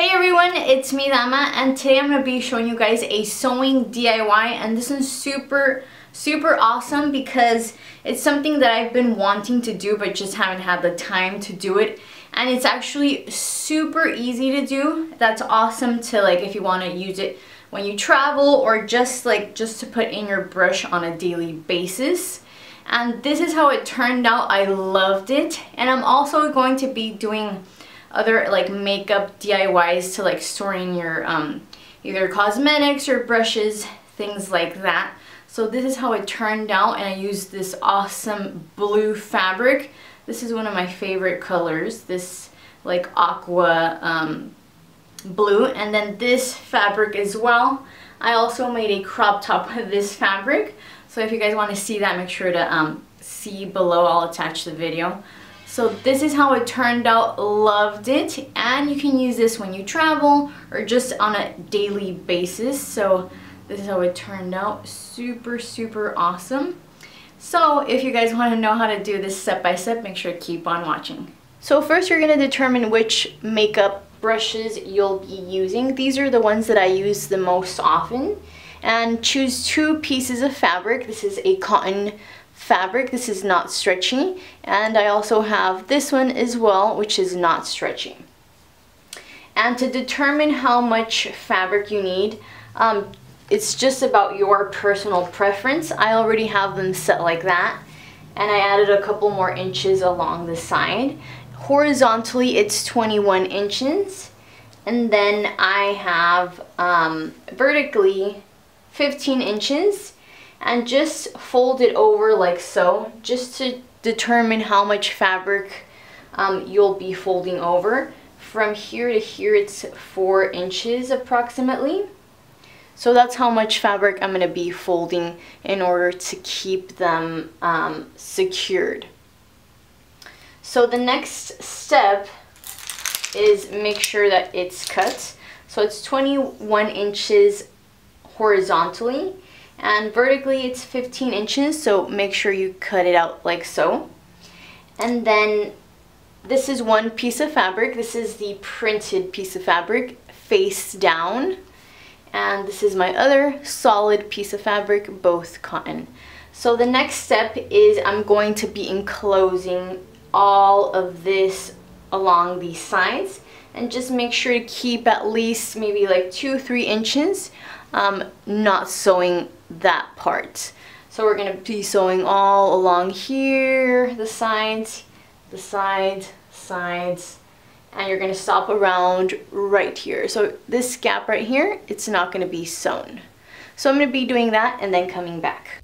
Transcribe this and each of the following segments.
Hey everyone, it's me Dama and today I'm going to be showing you guys a sewing DIY and this is super super awesome because it's something that I've been wanting to do but just haven't had the time to do it and it's actually super easy to do. That's awesome to like if you want to use it when you travel or just like just to put in your brush on a daily basis and this is how it turned out. I loved it and I'm also going to be doing other like makeup DIYs to like storing your um, either cosmetics or brushes, things like that. So this is how it turned out and I used this awesome blue fabric. This is one of my favorite colors, this like aqua um, blue and then this fabric as well. I also made a crop top with this fabric. So if you guys want to see that, make sure to um, see below. I'll attach the video. So this is how it turned out, loved it. And you can use this when you travel or just on a daily basis. So this is how it turned out, super, super awesome. So if you guys want to know how to do this step by step, make sure to keep on watching. So first you're going to determine which makeup brushes you'll be using. These are the ones that I use the most often. And choose two pieces of fabric. This is a cotton fabric. This is not stretchy. And I also have this one as well, which is not stretchy. And to determine how much fabric you need, um, it's just about your personal preference. I already have them set like that. And I added a couple more inches along the side. Horizontally, it's 21 inches. And then I have um, vertically 15 inches and just fold it over like so just to determine how much fabric um, you'll be folding over. From here to here it's 4 inches approximately. So that's how much fabric I'm going to be folding in order to keep them um, secured. So the next step is make sure that it's cut. So it's 21 inches horizontally and vertically it's 15 inches so make sure you cut it out like so. And then this is one piece of fabric. This is the printed piece of fabric face down. And this is my other solid piece of fabric both cotton. So the next step is I'm going to be enclosing all of this along the sides. And just make sure to keep at least maybe like two three inches um, not sewing that part. So we're going to be sewing all along here, the sides, the sides, sides, and you're going to stop around right here. So this gap right here, it's not going to be sewn. So I'm going to be doing that and then coming back.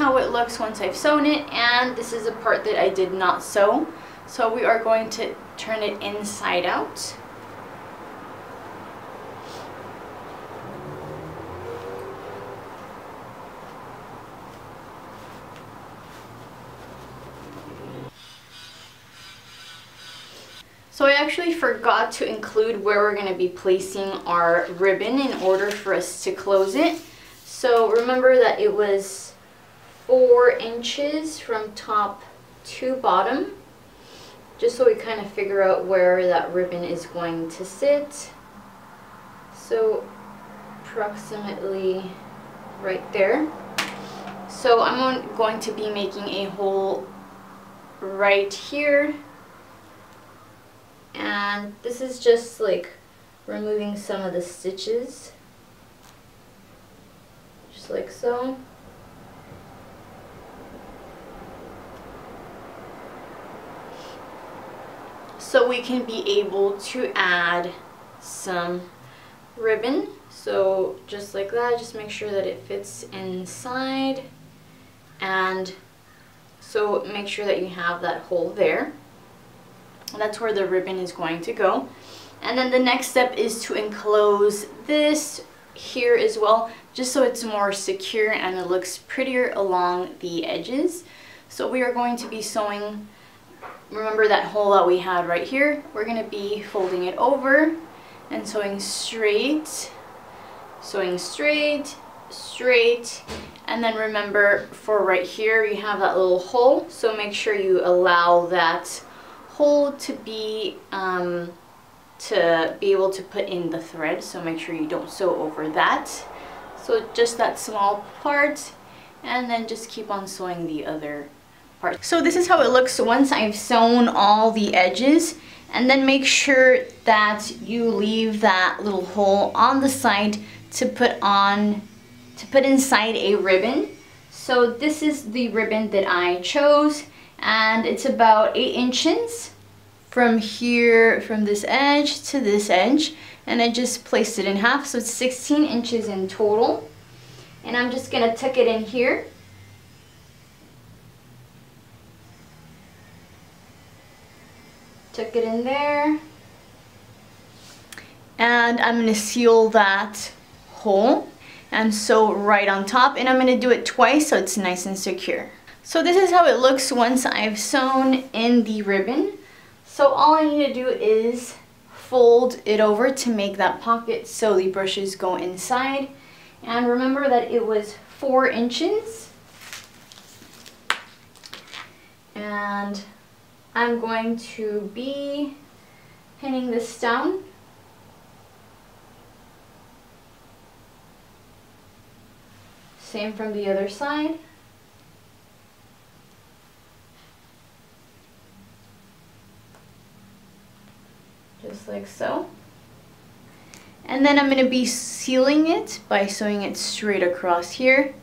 How it looks once I've sewn it and this is a part that I did not sew. So we are going to turn it inside out. So I actually forgot to include where we're going to be placing our ribbon in order for us to close it. So remember that it was four inches from top to bottom just so we kind of figure out where that ribbon is going to sit. So approximately right there. So I'm going to be making a hole right here. And this is just like removing some of the stitches. Just like so so we can be able to add some ribbon. So just like that just make sure that it fits inside. And so make sure that you have that hole there. That's where the ribbon is going to go. And then the next step is to enclose this here as well just so it's more secure and it looks prettier along the edges. So we are going to be sewing remember that hole that we had right here? We're gonna be folding it over and sewing straight sewing straight straight. And then remember for right here you have that little hole. So make sure you allow that hole to be um, to be able to put in the thread. So make sure you don't sew over that. So just that small part. And then just keep on sewing the other part. So this is how it looks once I've sewn all the edges and then make sure that you leave that little hole on the side to put on to put inside a ribbon. So this is the ribbon that I chose and it's about 8 inches from here, from this edge to this edge and I just placed it in half so it's 16 inches in total and I'm just to tuck it in here tuck it in there and I'm going to seal that hole and sew right on top and I'm going to do it twice so it's nice and secure. So this is how it looks once I've sewn in the ribbon. So all I need to do is fold it over to make that pocket so the brushes go inside and remember that it was four inches and I'm going to be pinning this down. Same from the other side. Just like so. And then I'm going to be sealing it by sewing it straight across here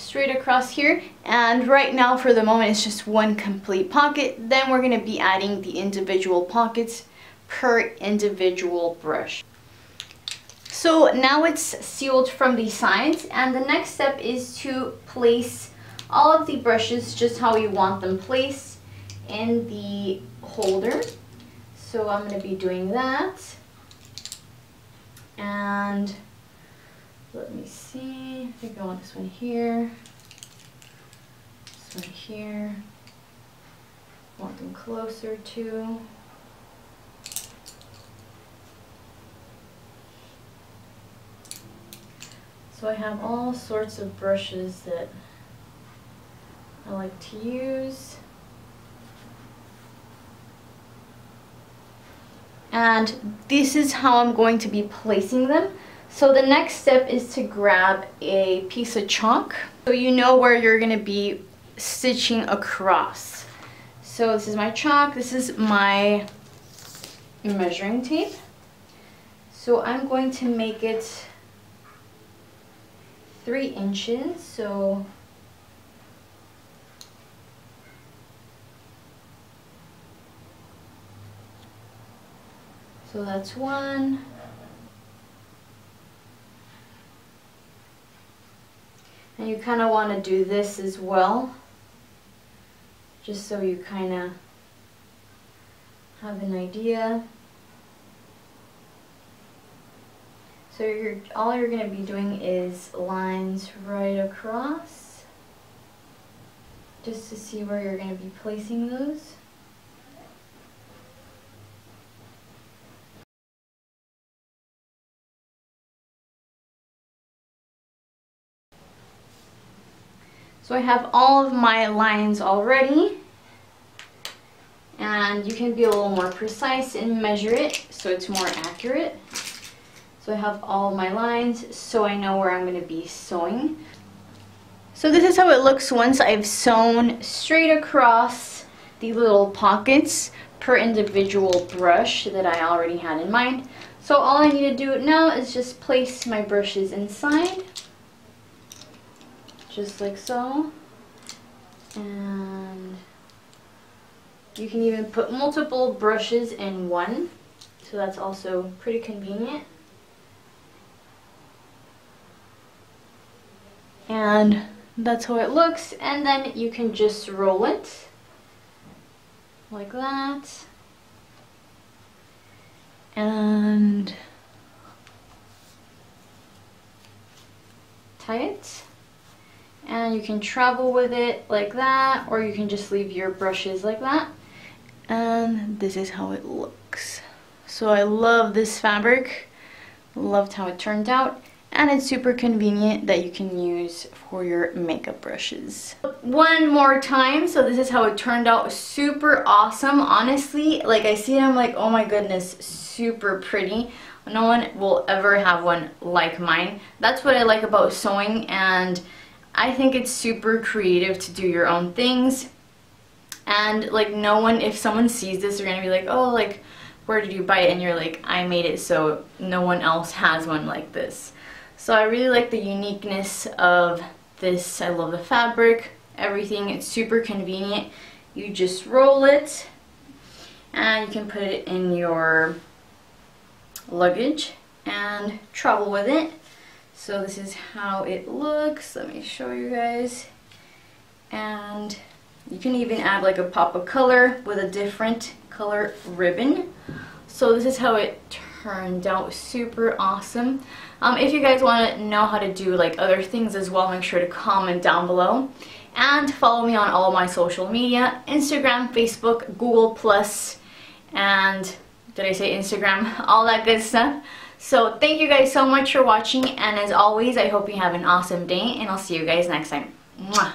straight across here. And right now for the moment it's just one complete pocket. Then we're going to be adding the individual pockets per individual brush. So now it's sealed from the sides. And the next step is to place all of the brushes just how you want them placed in the holder. So I'm going to be doing that. And let me see, I think I want this one here, this one here, want them closer to. So I have all sorts of brushes that I like to use. And this is how I'm going to be placing them. So the next step is to grab a piece of chalk so you know where you're going to be stitching across. So this is my chalk, this is my measuring tape. So I'm going to make it three inches, so So that's one, And you kind of want to do this as well, just so you kind of have an idea. So you're, all you're going to be doing is lines right across, just to see where you're going to be placing those. So I have all of my lines already and you can be a little more precise and measure it so it's more accurate. So I have all my lines so I know where I'm going to be sewing. So this is how it looks once I've sewn straight across the little pockets per individual brush that I already had in mind. So all I need to do now is just place my brushes inside just like so. And you can even put multiple brushes in one, so that's also pretty convenient. And that's how it looks, and then you can just roll it like that. And tie it and you can travel with it like that or you can just leave your brushes like that and this is how it looks so I love this fabric loved how it turned out and it's super convenient that you can use for your makeup brushes. One more time, so this is how it turned out. Super awesome, honestly. Like I see it, I'm like, oh my goodness, super pretty. No one will ever have one like mine. That's what I like about sewing and I think it's super creative to do your own things. And like no one, if someone sees this, they're gonna be like, oh, like, where did you buy it? And you're like, I made it so no one else has one like this. So I really like the uniqueness of this. I love the fabric, everything. It's super convenient. You just roll it and you can put it in your luggage and travel with it. So this is how it looks. Let me show you guys. And you can even add like a pop of color with a different color ribbon. So this is how it turned out. Super awesome. Um, if you guys want to know how to do like other things as well, make sure to comment down below. And follow me on all my social media, Instagram, Facebook, Google+, and did I say Instagram? All that good stuff. So thank you guys so much for watching and as always I hope you have an awesome day and I'll see you guys next time. Mwah.